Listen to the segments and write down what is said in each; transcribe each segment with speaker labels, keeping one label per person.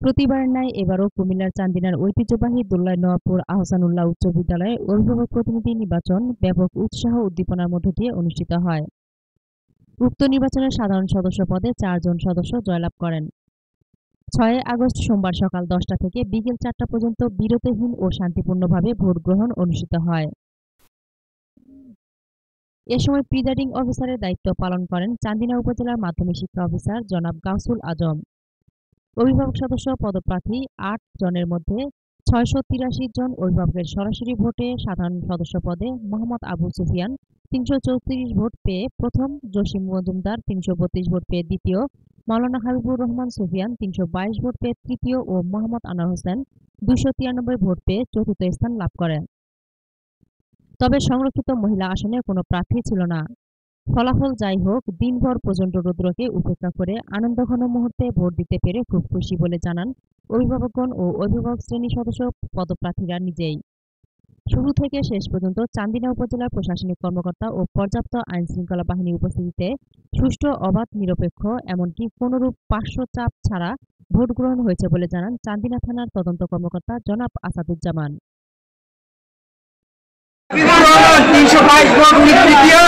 Speaker 1: প্রতিবার ন্যায় এবারও কুমিল্লার চান্দিনার ঐতিহ্যবাহী দোল্লাই নওয়াপুর আহসানুল্লাহ উচ্চ বিদ্যালয়ে অভিভাবক প্রতিনিধি নির্বাচন ব্যাপক উৎসাহ উদ্দীপনার মধ্য দিয়ে অনুষ্ঠিত হয়। উক্ত নির্বাচনে সাধারণ সদস্য পদে চারজন সদস্য জয়লাভ করেন। ছয় আগস্ট সোমবার সকাল দশটা থেকে বিকেল চারটা পর্যন্ত বিরতিহীন ও শান্তিপূর্ণভাবে ভোট গ্রহণ অনুষ্ঠিত হয়। এ সময় প্রিজাইডিং অফিসারের দায়িত্ব পালন করেন চান্দিনা উপজেলার মাধ্যমিক শিক্ষা অফিসার জনাব গাউসুল আজম। অভিভাবক সদস্য পদপ্রার্থী আট জনের মধ্যে ছয়শো তিরাশি জন অভিভাবকের সরাসরি ভোটে সাধারণ সদস্য পদে মোহাম্মদ আবু সুফিয়ান তিনশো চৌত্রিশ ভোট পেয়ে প্রথম, জসিম মজুমদার তিনশো বত্রিশ ভোট পেয়ে দ্বিতীয় মাওলানা হাবিবুর রহমান সুফিয়ান তিনশো বাইশ ভোট পেয়ে তৃতীয় ও মোহাম্মদ আনোয়ার হোসেন দুইশো তিরানব্বই ভোট পেয়ে চতুর্থ স্থান লাভ করেন। তবে সংরক্ষিত মহিলা আসনে কোনো প্রার্থী ছিল না। ফলাফল যাই হোক, দিনভর প্রচণ্ড রৌদ্রকে উপেক্ষা করে আনন্দঘন মুহূর্তে ভোট দিতে পেরে খুব খুশি বলে জানান অভিভাবকগণ ও অভিভাবক শ্রেণি সদস্য পদপ্রার্থীরা নিজেই। শুরু থেকে শেষ পর্যন্ত চান্দিনা উপজেলার প্রশাসনিক কর্মকর্তা ও পর্যাপ্ত আইন শৃঙ্খলা বাহিনীর উপস্থিতিতে সুষ্ঠু, অবাধ, নিরপেক্ষ, এমনকি কোনরূপ পার্শ্ব চাপ ছাড়া ভোট গ্রহণ হয়েছে বলে জানান চান্দিনা থানার তদন্ত কর্মকর্তা জনাব আসাদুজ্জামান
Speaker 2: তিনশো বাইশ ভোট তৃতীয়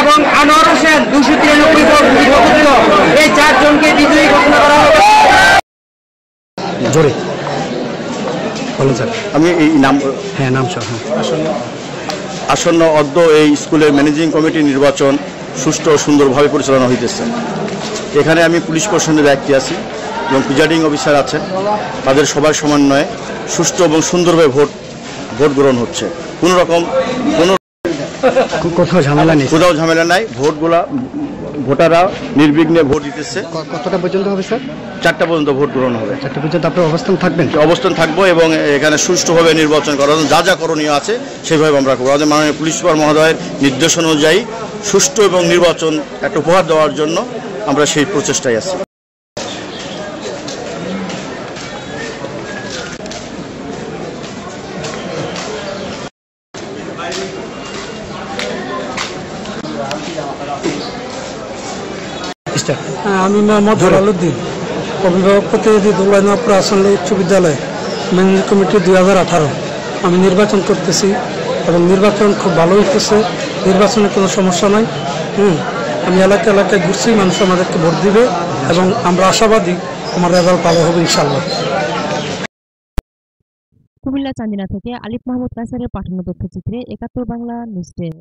Speaker 2: এবং আনোয়ার হোসেন দুশো তিরানব্বই ভোট চতুর্থ এই চারজনকে বিজয়ী ঘোষণা করা হবে।
Speaker 3: জোরে। বলুন স্যার।
Speaker 4: আমি এই নাম
Speaker 3: হ্যাঁ নাম সহ হ্যাঁ।
Speaker 4: আসন্ন অদ্য এই স্কুলের ম্যানেজিং কমিটি নির্বাচন সুষ্ঠু ও সুন্দরভাবে পরিচালনা হইতেছে। এখানে আমি পুলিশ প্রশাসনের দায়িত্বে আছি এবং প্রিজাইডিং অফিসার আছেন। তাদের সবার সমন্বয়ে সুষ্ঠু এবং সুন্দরভাবে ভোট ভোট গ্রহণ হচ্ছে। কোনো রকম কোনো
Speaker 3: কোথাও ঝামেলা নেই।
Speaker 4: কোথাও ঝামেলা নাই। ভোটগুলা ভোটাররা নির্বিঘ্নে ভোট দিতেছে।
Speaker 3: কতটা পর্যন্ত হবে স্যার?
Speaker 4: চারটা পর্যন্ত ভোট গ্রহণ হবে।
Speaker 3: চারটে পর্যন্ত আপনার অবস্থান থাকবেন?
Speaker 4: অবস্থান থাকব এবং এখানে সুষ্ঠুভাবে নির্বাচন করার যা যা করণীয় আছে সেভাবে আমরা করব। আমাদের মাননীয় পুলিশ সুপার মহোদয়ের নির্দেশ অনুযায়ী সুষ্ঠু এবং নির্বাচন একটা উপহার দেওয়ার জন্য আমরা সেই প্রচেষ্টায় আছি।
Speaker 5: আমি মোহাম্মদ জলালুদ্দিন অভিভাবক প্রতিনিধি দুর্গানপুর আসলে উচ্চ বিদ্যালয় ম্যানেজিং কমিটি দুই হাজার আঠারো। আমি নির্বাচন করতেছি এবং নির্বাচন খুব ভালো হইতেছে। নির্বাচনে কোনো সমস্যা নাই। হুম আমি এলাকা এলাকায় ঘুরছি মানুষ আমাদেরকে ভোট দিবে এবং আমরা আশাবাদী আমার রেজাল্ট ভালো হবে ইনশাল্লাহ
Speaker 1: কুমিল্লা চান্দিনা থেকে আলিফ মাহমুদ কাসারের পাঠানো তথ্যচিত্রে একাত্তর বাংলা নিউজ ডেস্ক